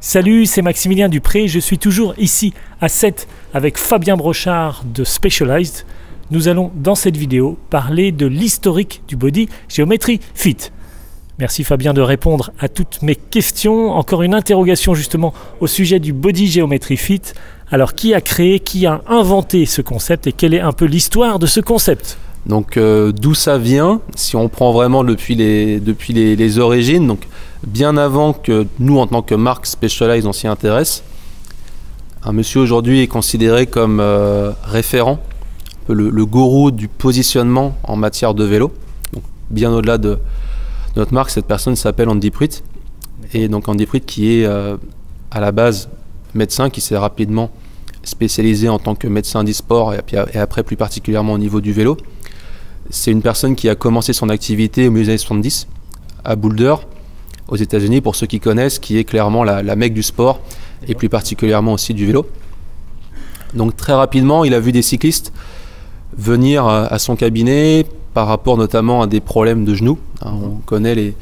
Salut, c'est Maximilien Dupré, je suis toujours ici à 7 avec Fabien Brochard de Specialized. Nous allons dans cette vidéo parler de l'historique du body géométrie fit. Merci Fabien de répondre à toutes mes questions. Encore une interrogation justement au sujet du body géométrie fit. Alors qui a créé, qui a inventé ce concept et quelle est un peu l'histoire de ce concept? Donc euh, d'où ça vient Si on prend vraiment depuis les, depuis les, origines, donc bien avant que nous en tant que marque Specialized on s'y intéresse, un monsieur aujourd'hui est considéré comme euh, référent, le, le, gourou du positionnement en matière de vélo. Donc, bien au-delà de, notre marque, cette personne s'appelle Andy Pruitt. Et donc Andy Pruitt qui est euh, à la base médecin, qui s'est rapidement spécialisé en tant que médecin d'e-sport et, et après plus particulièrement au niveau du vélo. C'est une personne qui a commencé son activité au milieu des années 70 à Boulder, aux États-Unis, pour ceux qui connaissent, qui est clairement la, la mecque du sport et plus particulièrement aussi du vélo. Donc très rapidement, il a vu des cyclistes venir à son cabinet par rapport notamment à des problèmes de genoux. Hein, on connaît les,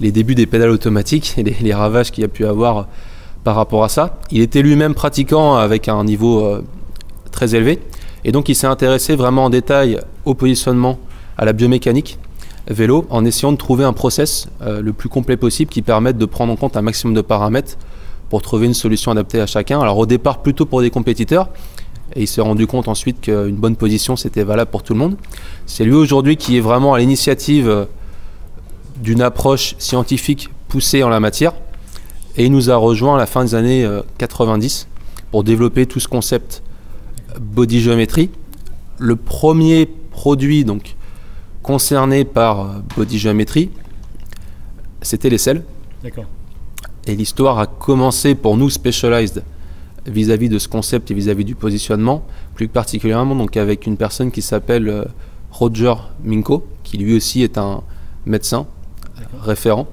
les, débuts des pédales automatiques et les, ravages qu'il a pu avoir par rapport à ça. Il était lui-même pratiquant avec un niveau euh, très élevé et donc il s'est intéressé vraiment en détail au positionnement à la biomécanique vélo en essayant de trouver un process euh, le plus complet possible qui permette de prendre en compte un maximum de paramètres pour trouver une solution adaptée à chacun. Alors au départ plutôt pour des compétiteurs et il s'est rendu compte ensuite qu'une bonne position c'était valable pour tout le monde. C'est lui aujourd'hui qui est vraiment à l'initiative euh, d'une approche scientifique poussée en la matière et il nous a rejoint à la fin des années 90 euh, pour développer tout ce concept body géométrie. Le premier produit donc concerné par euh, body géométrie, c'était les selles. D'accord. Et l'histoire a commencé pour nous Specialized vis-à-vis de ce concept et vis-à-vis du positionnement, plus particulièrement donc avec une personne qui s'appelle euh, Roger Minko, qui lui aussi est un médecin référent,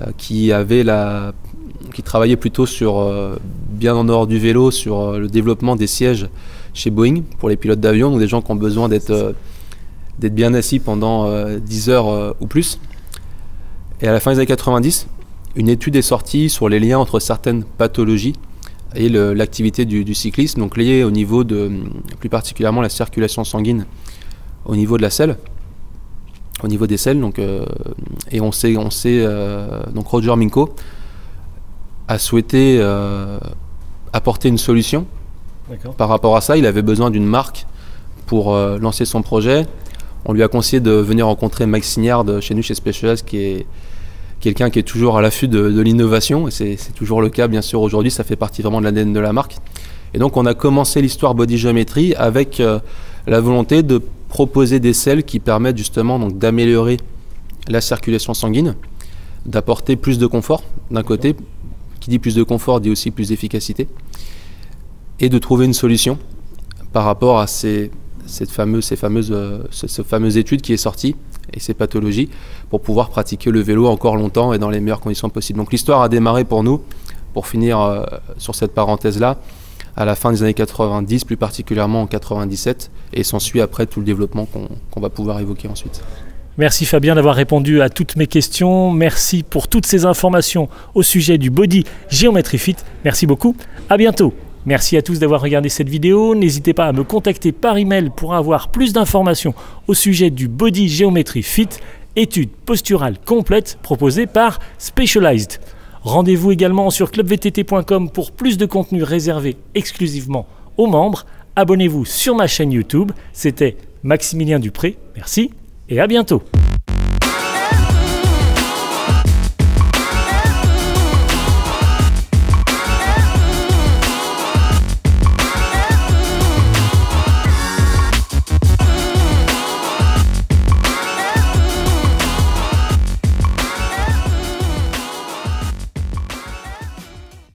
euh, qui avait la qui travaillait plutôt sur bien en dehors du vélo sur le développement des sièges chez Boeing pour les pilotes d'avion, donc des gens qui ont besoin d'être d'être bien assis pendant 10 euh, heures euh, ou plus. Et à la fin des années 90, une étude est sortie sur les liens entre certaines pathologies et l'activité du, cyclisme, donc liées au niveau de, plus particulièrement la circulation sanguine au niveau de la selle, au niveau des selles. Donc, euh, et on sait, on sait donc Roger Minko a souhaité apporter une solution par rapport à ça. Il avait besoin d'une marque pour lancer son projet. On lui a conseillé de venir rencontrer Max Signard chez nous, chez Specialized, qui est quelqu'un qui est toujours à l'affût de, l'innovation. Et c'est toujours le cas, bien sûr, aujourd'hui. Ça fait partie vraiment de l'ADN de la marque. Et donc, on a commencé l'histoire Body Geometry avec euh, la volonté de proposer des selles qui permettent justement d'améliorer la circulation sanguine, d'apporter plus de confort d'un côté. Qui dit plus de confort dit aussi plus d'efficacité. Et de trouver une solution par rapport à ces cette fameuse, ces fameuses, euh, cette fameuse étude qui est sortie et ces pathologies pour pouvoir pratiquer le vélo encore longtemps et dans les meilleures conditions possibles. Donc l'histoire a démarré pour nous, pour finir euh, sur cette parenthèse-là, à la fin des années 90, plus particulièrement en 97, et s'ensuit après tout le développement qu'on va pouvoir évoquer ensuite. Merci Fabien d'avoir répondu à toutes mes questions. Merci pour toutes ces informations au sujet du body géométrie fit. Merci beaucoup. À bientôt. Merci à tous d'avoir regardé cette vidéo. N'hésitez pas à me contacter par email pour avoir plus d'informations au sujet du Body Geometry Fit, étude posturale complète proposée par Specialized. Rendez-vous également sur clubvtt.com pour plus de contenu réservé exclusivement aux membres. Abonnez-vous sur ma chaîne YouTube. C'était Maximilien Dupré. Merci et à bientôt.